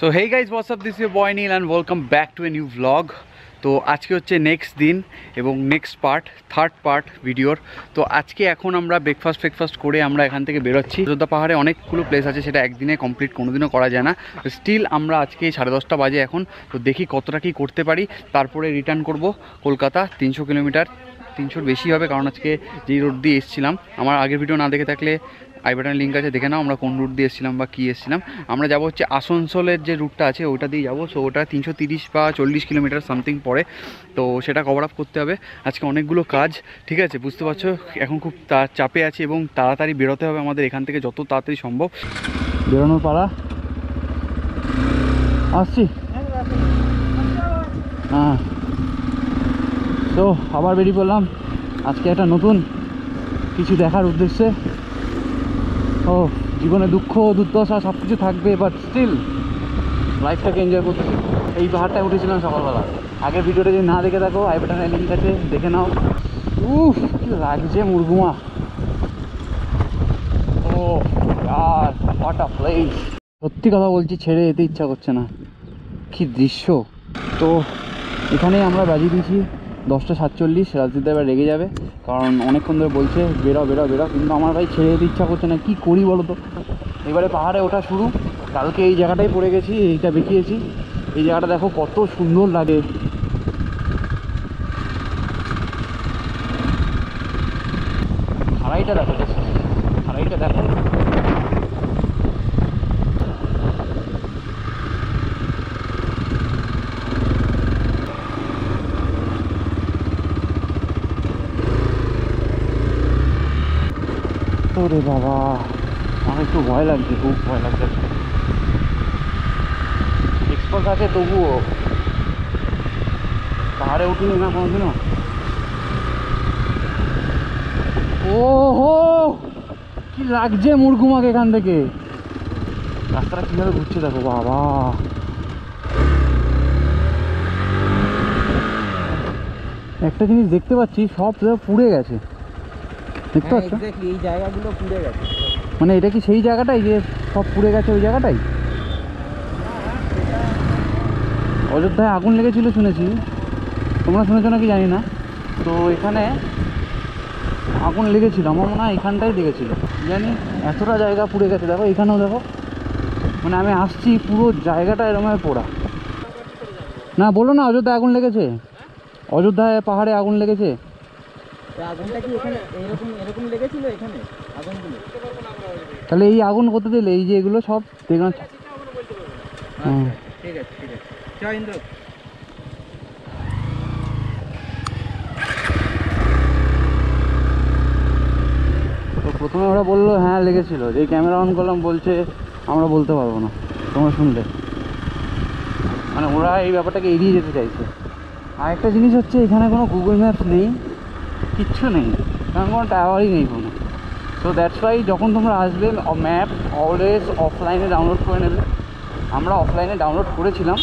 So hey guys what's up this you boy Neel and welcome back to a new vlog তো আজকে হচ্ছে next দিন এবং next part third part ভিডিওর তো আজকে এখন আমরা ব্রেকফাস্ট ফ্রেকফাস্ট করে আমরা এখান থেকে বেরোচ্ছি। অযোধ্যা পাহাড়ে অনেকগুলো প্লেস আছে, সেটা একদিনে কমপ্লিট কোনোদিনও করা যায় না। স্টিল আমরা আজকে সাড়ে দশটা বাজে এখন। তো দেখি কতটা কি করতে পারি। তারপরে রিটার্ন করব কলকাতা, তিনশো কিলোমিটার। তিনশোর বেশি হবে, কারণ আজকে যেই রোড দিয়ে এসেছিলাম। আমার আগের ভিডিও না দেখে থাকলে আই বাটনের লিঙ্ক আছে, দেখে নাও আমরা কোন রুট দিয়ে এসেছিলাম বা কী এসেছিলাম। আমরা যাব হচ্ছে আসানসোলের যে রুটটা আছে, ওটা দিয়ে যাব। সো ওটা তিনশো বা চল্লিশ কিলোমিটার সামথিং পড়ে তো, সেটা কভার আপ করতে হবে। আজকে অনেকগুলো কাজ, ঠিক আছে? বুঝতে পারছ? এখন খুব চাপে আছে এবং তাড়াতাড়ি বেরোতে হবে আমাদের এখান থেকে যত তাড়াতাড়ি সম্ভব। বেরোনোর পাড়া আসছি। হ্যাঁ। তো আবার বেরিয়ে পড়লাম। আজকে একটা নতুন কিছু দেখার উদ্দেশ্যে। ও জীবনে দুঃখ, দুর্দশা সব কিছু থাকবে বাট স্টিল লাইফটাকে এনজয় করতে এই পাহাড়টায় উঠেছিলাম সকালবেলা। আগের ভিডিওটা যদি না দেখে থাকো, আই লিঙ্ক আছে, দেখে নাও। উফ, কি লাগছে মুরগুমা। ও আর প্লেস সত্যি কথা বলছি, ছেড়ে যেতে ইচ্ছা করছে না। কি দৃশ্য। তো, এখানেই আমরা বাজিয়ে দিয়েছি। দশটা সাতচল্লিশ রাজদীপ এবার রেগে যাবে। কারণ অনেকক্ষণ ধরে বলছে, বেরো বেরো বেরো। কিন্তু আমার ভাই ছেড়ে যেতে ইচ্ছা করছে না, কি করি বলো তো এবারে পাহাড়ে ওঠা শুরু। কালকে এই জায়গাটাই পড়ে গেছি, এইটা বেঁকিয়েছি এই জায়গাটা দেখো কত সুন্দর লাগে। খাড়াইটা দেখো। খাড়াইটা দেখো। ওরে বাবা, আমার একটু ভয় লাগছে, খুব ভয় লাগছে। এক্সপার্ট আছে তবুও। পাহাড়ে উঠিনি না কোনোদিনও? ও হো কি লাগছে মুরগুমাকে এখান থেকে? রাস্তাটা কীভাবে ঘুরছে দেখো, বাবা। একটা জিনিস দেখতে পাচ্ছি, সব পুড়ে গেছে। দেখতে পাচ্ছ? এই জায়গাগুলো পুড়ে গেছে। মানে এটা কি সেই জায়গাটাই যে সব পুড়ে গেছে ওই জায়গাটাই? অযোধ্যায় আগুন লেগেছিল শুনেছি। তোমরা শুনেছো নাকি জানি না। তো এখানে আগুন লেগেছিল আমার মনে হয় এখানটাই লেগেছিল। জানি এতটা জায়গা পুড়ে গেছে দেখো এখানেও দেখো। মানে আমি আসছি পুরো জায়গাটা এরমভাবে পোড়া। না বলো না অযোধ্যায় আগুন লেগেছে? অযোধ্যায় পাহাড়ে আগুন লেগেছে? আগুনটা কি এখানে এরকম এরকম লেগেছিল এখানে আগুনগুলো? তাহলে এই আগুন করতে দিলে? এই যে এগুলো সব দেখলাম। হুম। ঠিক আছে ঠিক আছে। জয় ইন্দ্র তো প্রথমে ওরা বলল হ্যাঁ লেগেছিল। যেই ক্যামেরা অন করলাম বলছে আমরা বলতে পারব না তোমরা শুনলে। মানে ওরা এই ব্যাপারটাকে এড়িয়ে যেতে চাইছে। আর একটা জিনিস হচ্ছে এখানে কোনো গুগল ম্যাপস নেই। কিচ্ছু নেই। কারণ কোনো টাওয়ারই নেই কোনো। সো দ্যাটস ওয়াই যখন তোমরা আসবে ম্যাপ অলওয়েজ অফলাইনে ডাউনলোড করে নেবে। আমরা অফলাইনে ডাউনলোড করেছিলাম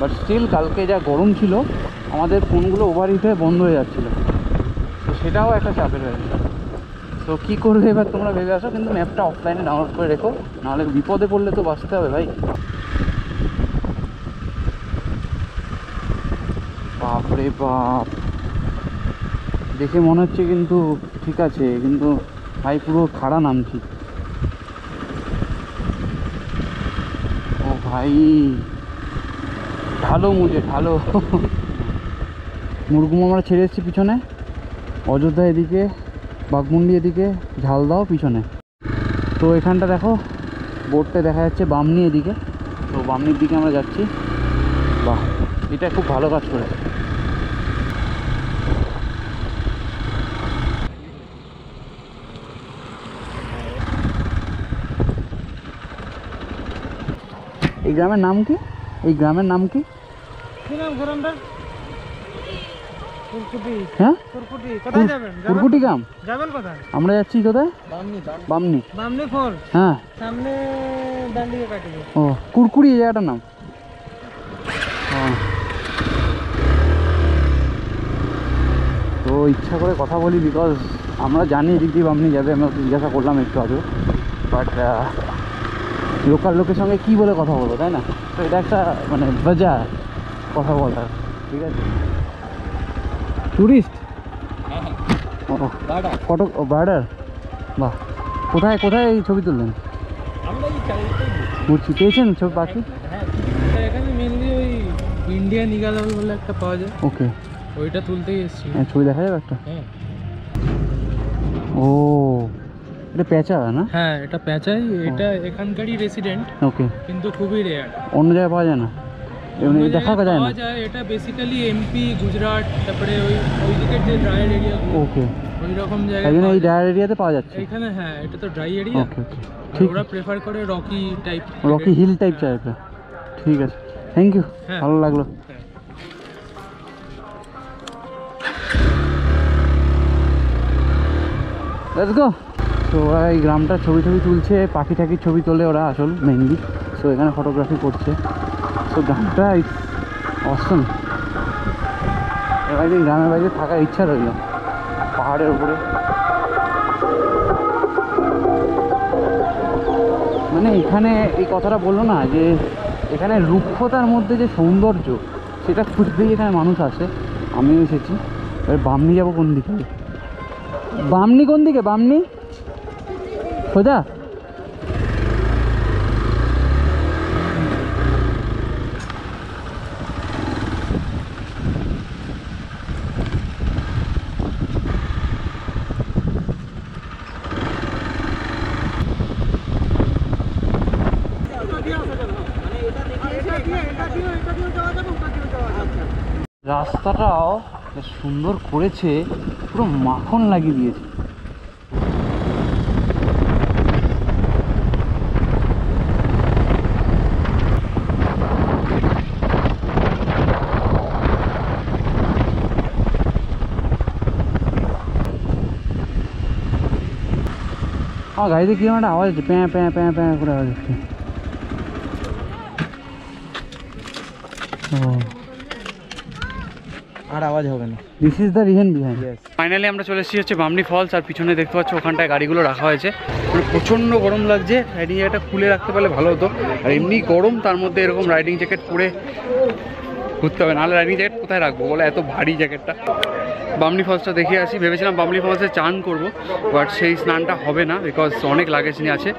বাট স্টিল কালকে যা গরম ছিল, আমাদের ফোনগুলো ওভার হিট হয়ে বন্ধ হয়ে যাচ্ছিল। তো সেটাও একটা চাপের হয়ে তো কী করবে এবার তোমরা ভেবে আসো, কিন্তু ম্যাপটা অফলাইনে ডাউনলোড করে রেখো। নাহলে বিপদে পড়লে তো বাঁচতে হবে ভাই। বাপরে বাপ। দেখে মনে হচ্ছে কিন্তু ঠিক আছে, কিন্তু ভাই পুরো খাড়া নামছি। ও ভাই, ঢালো মুঝে ঢালো। মুরগুম আমরা ছেড়ে এসেছি পিছনে। অযোধ্যা এদিকে, বাঘমুন্ডি এদিকে, ঝালদাও পিছনে। তো এখানটা দেখো বোর্ডটা দেখা যাচ্ছে বামনি এদিকে। তো বামনির দিকে আমরা যাচ্ছি। বাহ, এটা খুব ভালো কাজ করেছে। এই গ্রামের নাম কি? এই গ্রামের নাম কি? হ্যাঁ? কুরকুটি কোথায় যাবেন? কুরকুটি গ্রাম। যাবেন কোথায়? আমরা যাচ্ছি কোথায়? বামনি বামনি। বামনি। ফল। হ্যাঁ। সামনে দিকে ও এই জায়গাটার নাম? তো ইচ্ছা করে কথা বলি বিকজ আমরা জানি এদিক দিয়ে বামনি যাবে আমরা জিজ্ঞাসা করলাম একটু আগে বাট লোকাল লোকের সঙ্গে কী বলে কথা বলব তাই না? তো এটা একটা মানে বাজার কথা বলার ঠিক আছে? টুরিস্ট ও বার্ডার। বাহ। কোথায় কোথায় এই ছবি তুললেন? ঘুরছি। পেয়েছেন ছবি পাখি? হ্যাঁ ইন্ডিয়ান ইগাল বলে একটা পাওয়া যায়। ওকে। ওইটা তুলতেই এসেছি। হ্যাঁ ছবি দেখা যাবে একটা। হ্যাঁ। ও। এটা পেঁচা না? হ্যাঁ এটা পেঁচাই এটা এখানকারই রেসিডেন্ট ওকে কিন্তু খুবই রেয়ার অন্য জায়গায় পাওয়া যায় না? এমনি দেখা যায় না? পাওয়া যায় এটা বেসিক্যালি এমপি গুজরাট তারপরে ওই ওই দিকের যে ড্রায়ার এরিয়া ওকে ওই রকম তাই জায়গায় জন্য পাওয়া এই যায়। ডায়ার এরিয়াতে পাওয়া যাচ্ছে। এখানে হ্যাঁ এটা তো ড্রাই এরিয়া ওকে ওকে আর ঠিক। ওরা প্রেফার করে rocky type rocky hill type জায়গা ঠিক আছে। থ্যাংক ইউ হ্যাঁ। ভালো লাগল। হ্যাঁ। লেটস গো তো ওরা এই গ্রামটার ছবি ছবি তুলছে, পাখি টাকির ছবি তোলে ওরা আসল মেনলি সো এখানে ফটোগ্রাফি করছে। তো গ্রামটা ইটস অসম এবার গ্রামের বাড়িতে থাকার ইচ্ছা রইল। পাহাড়ের উপরে। মানে এখানে এই কথাটা বলল না, যে এখানে রুক্ষতার মধ্যে যে সৌন্দর্য, সেটা খুঁজতেই এখানে মানুষ আসে। আমিও এসেছি। এবার বামনি যাব কোন দিকে? বামনি কোন দিকে? বামনি? সোজা রাস্তাটাও সুন্দর করেছে পুরো মাখন লাগিয়ে দিয়েছে। গাড়িতে কি একটা আওয়াজ হচ্ছে প্যাঁ প্যাঁ প্যাঁ প্যাঁ করে আওয়াজ হচ্ছে। আর আওয়াজ হবে না। This is the reason behind finally আমরা চলে এসেছি হচ্ছে বামনি ফলস আর পিছনে দেখতে পাচ্ছ ওখানটায় গাড়িগুলো রাখা হয়েছে। মানে প্রচণ্ড গরম লাগছে রাইডিং জ্যাকেটটা খুলে রাখতে পারলে ভালো হতো। আর এমনি গরম তার মধ্যে এরকম রাইডিং জ্যাকেট পরে ঘুরতে হবে। নাহলে রাইডিং জ্যাকেট কোথায় রাখব বলে? এত ভারী জ্যাকেটটা বামনি ফলসটা দেখে আসি। ভেবেছিলাম বামনি ফলসে চান করব বাট সেই স্নানটা হবে না বিকজ অনেক লাগেজ নিয়ে আছে।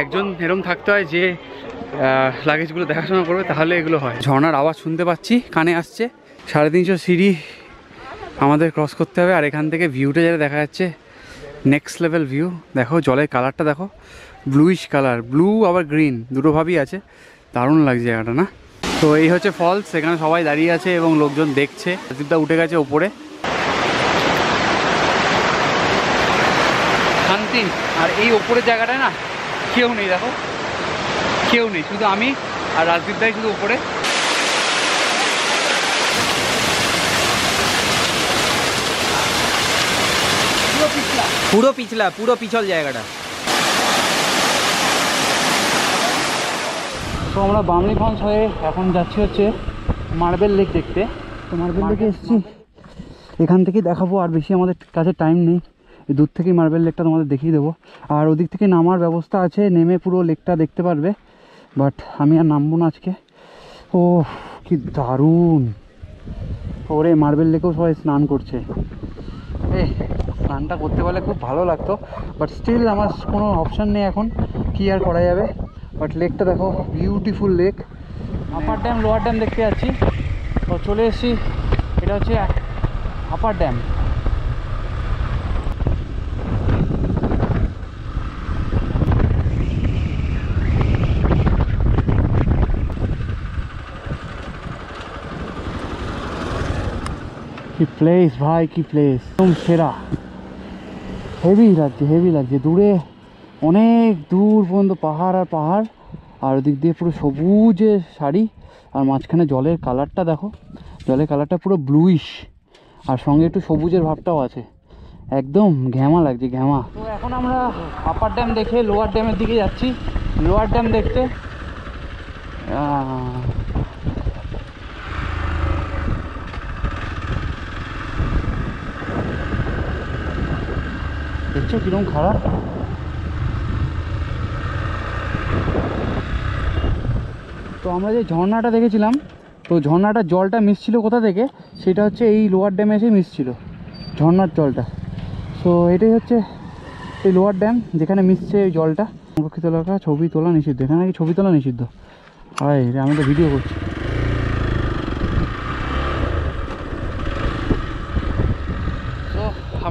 একজন এরম থাকতে হয় যে লাগেজগুলো দেখাশোনা করবে, তাহলে এগুলো হয়। ঝর্নার আওয়াজ শুনতে পাচ্ছি, কানে আসছে। সাড়ে তিনশো সিঁড়ি আমাদের ক্রস করতে হবে, আর এখান থেকে ভিউটা যেটা দেখা যাচ্ছে নেক্সট লেভেল ভিউ দেখো, জলের কালারটা দেখো। ব্লুইশ কালার ব্লু আবার গ্রিন দুটোভাবেই আছে। দারুণ লাগছে জায়গাটা, না? তো এই হচ্ছে ফলস এখানে সবাই দাঁড়িয়ে আছে এবং লোকজন দেখছে। রাজদীপদা উঠে গেছে ওপরে। শান্তি আর এই ওপরের জায়গাটায় না কেউ নেই দেখো। কেউ নেই শুধু আমি আর রাজদীপদাই শুধু ওপরে। পুরো পিছলা পুরো পিছল জায়গাটা। তো আমরা বামনি ফলস হয়ে এখন যাচ্ছি হচ্ছে মার্বেল লেক দেখতে। তো মার্বেল লেকে এসেছি। এখান থেকেই দেখাবো আর বেশি আমাদের কাছে টাইম নেই। দূর থেকেই মার্বেল লেকটা তোমাদের দেখিয়ে দেবো। আর ওদিক থেকে নামার ব্যবস্থা আছে, নেমে পুরো লেকটা দেখতে পারবে। বাট আমি আর নামবো না আজকে। ও কি দারুণ। ওরে মার্বেল লেকেও সবাই স্নান করছে। এ স্নানটা করতে পারলে খুব ভালো লাগতো। বাট স্টিল আমার কোনো অপশান নেই এখন, কি আর করা যাবে। বাট লেকটা দেখো beautiful lake upper dam lower dam দেখতে যাচ্ছি। তো চলে এসেছি, এটা হচ্ছে আপার ড্যাম কি প্লেস ভাই, কি প্লেস একদম সেরা। হেভি লাগছে হেভি লাগছে। দূরে অনেক দূর পর্যন্ত পাহাড় আর পাহাড়। আর ওদিক দিয়ে পুরো সবুজে শাড়ি। আর মাঝখানে জলের কালারটা দেখো। জলের কালারটা পুরো ব্লুইশ আর সঙ্গে একটু সবুজের ভাবটাও আছে। একদম ঘ্যামা লাগছে ঘ্যামা তো এখন আমরা আপার ড্যাম দেখে লোয়ার ড্যামের দিকে যাচ্ছি। লোয়ার ড্যাম দেখতে। দেখছ কীরকম খারাপ তো আমরা যে ঝর্ণাটা দেখেছিলাম, তো ঝর্ণাটার জলটা মিশছিল কোথা থেকে? সেটা হচ্ছে এই লোয়ার ড্যামে এসে মিশছিল, ঝর্ণার জলটা। সো এটাই হচ্ছে এই লোয়ার ড্যাম, যেখানে মিশছে এই জলটা। সংরক্ষিত এলাকা ছবি তোলা নিষিদ্ধ। এখানে নাকি ছবি তোলা নিষিদ্ধ? হয় আমি তো ভিডিও করছি তো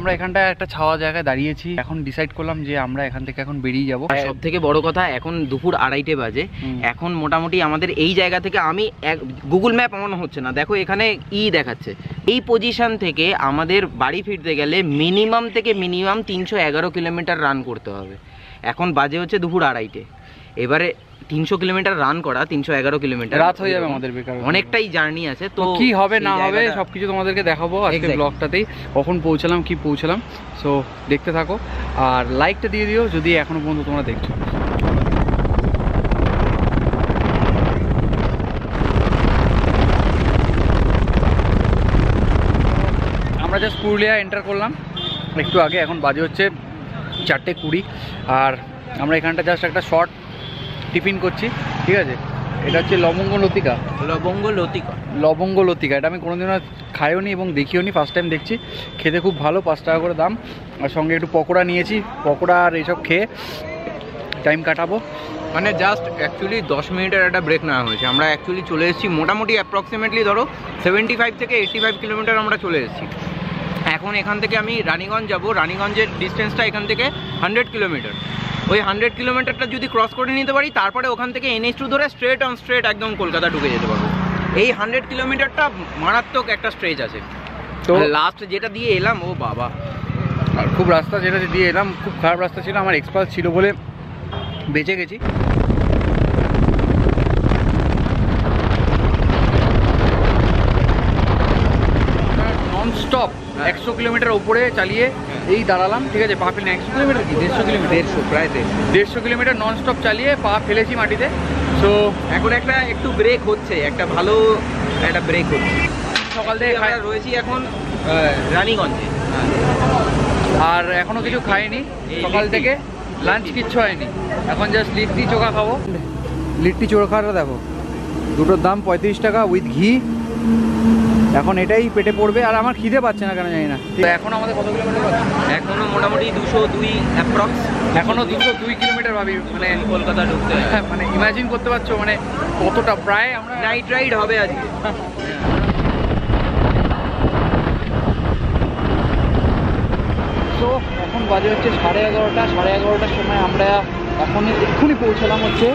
আমরা এখানটায় একটা ছাওয়া জায়গায় দাঁড়িয়েছি। এখন ডিসাইড করলাম যে আমরা এখান থেকে এখন বেরিয়ে যাব। সব থেকে বড় কথা এখন দুপুর আড়াইটে বাজে। এখন মোটামুটি আমাদের এই জায়গা থেকে আমি গুগল ম্যাপ অন হচ্ছে না। দেখো এখানে ই দেখাচ্ছে। এই পজিশন থেকে আমাদের বাড়ি ফিরতে গেলে মিনিমাম থেকে মিনিমাম তিনশো এগারো কিলোমিটার রান করতে হবে। এখন বাজে হচ্ছে দুপুর আড়াইটে। এবারে তিনশো কিলোমিটার রান করা তিনশো এগারো কিলোমিটার। রাত হয়ে যাবে আমাদের বেকার অনেকটাই জার্নি আছে তো কি হবে না হবে সবকিছু তোমাদেরকে দেখাবো আজকে ব্লগটাতেই কখন পৌঁছালাম কি পৌঁছালাম সো দেখতে থাকো। আর লাইকটা দিয়ে দিও যদি এখনও পর্যন্ত তোমরা দেখছ। আমরা জাস্ট পুরুলিয়া এন্টার করলাম। একটু আগে এখন বাজে হচ্ছে চারটে কুড়ি। আর আমরা এখানটা জাস্ট একটা শর্ট টিফিন করছি ঠিক আছে? এটা হচ্ছে লবঙ্গ লতিকা। লবঙ্গ লতিকা। লবঙ্গ লতিকা। এটা আমি কোনোদিনও খাইও নি এবং দেখিও নি ফার্স্ট টাইম দেখছি। খেতে খুব ভালো পাঁচ টাকা করে দাম। আর সঙ্গে একটু পকোড়া নিয়েছি পকোড়া আর এইসব খেয়ে টাইম কাটাবো। মানে জাস্ট অ্যাকচুয়ালি দশ মিনিটের একটা ব্রেক নেওয়া হয়েছে। আমরা অ্যাকচুয়ালি চলে এসেছি মোটামুটি অ্যাপ্রক্সিমেটলি ধরো সেভেন্টি ফাইভ থেকে এইটটি ফাইভ কিলোমিটার আমরা চলে এসেছি। এখন এখান থেকে আমি রানীগঞ্জ যাব। রানীগঞ্জের ডিস্টেন্সটা এখান থেকে হান্ড্রেড কিলোমিটার ওই হান্ড্রেড কিলোমিটারটা যদি ক্রস করে নিতে পারি তারপরে ওখান থেকে এনএইচ টু ধরে স্ট্রেট অন স্ট্রেট একদম কলকাতা ঢুকে যেতে পারব। এই হান্ড্রেড কিলোমিটারটা মারাত্মক একটা স্ট্রেচ আছে। তো লাস্ট যেটা দিয়ে এলাম ও বাবা। আর খুব রাস্তা যেটা দিয়ে এলাম খুব খারাপ রাস্তা ছিল আমার এক্সপালস ছিল বলে বেঁচে গেছি নন স্টপ। একশো কিলোমিটার উপরে চালিয়ে এই দাঁড়ালাম ঠিক আছে পা ফেলে একশো কিলোমিটার কি? দেড়শো কিলোমিটার? দেড়শো প্রায় দেড়শো। কিলোমিটার নন স্টপ চালিয়ে পা ফেলেছি মাটিতে। সো এখন একটা একটু ব্রেক হচ্ছে একটা ভালো একটা ব্রেক হচ্ছে। সকাল থেকে রয়েছি এখন রানীগঞ্জে। আর এখনও কিছু খাইনি। সকাল থেকে লাঞ্চ কিচ্ছু হয়নি। এখন জাস্ট লিট্টি চোখা খাব। লিট্টি চোখাটা দেখো। দুটোর দাম পঁয়ত্রিশ টাকা উইথ ঘি। এখন এটাই পেটে পড়বে আর আমার খিদে পাচ্ছে না কেন জানি না। এখন আমাদের কত কিলোমিটার পাচ্ছে এখনও মোটামুটি দুশো দুই অ্যাপ্রক্স এখনও দুশো দুই। কিলোমিটার ভাবি মানে কলকাতা ঢুকতে মানে ইমাজিন করতে পারছ মানে কতটা প্রায় আমরা নাইট রাইড হবে আজকে। তো এখন বাজে হচ্ছে সাড়ে এগারোটা সাড়ে এগারোটার সময় আমরা এখন এক্ষুনি পৌঁছালাম হচ্ছে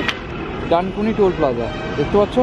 ডানকুনি টোল প্লাজা দেখতে পাচ্ছ?